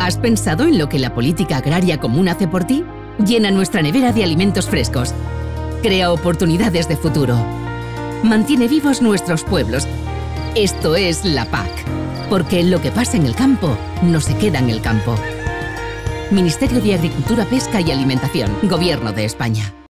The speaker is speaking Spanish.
¿Has pensado en lo que la política agraria común hace por ti? Llena nuestra nevera de alimentos frescos. Crea oportunidades de futuro. Mantiene vivos nuestros pueblos. Esto es la PAC. Porque lo que pasa en el campo no se queda en el campo. Ministerio de Agricultura, Pesca y Alimentación. Gobierno de España.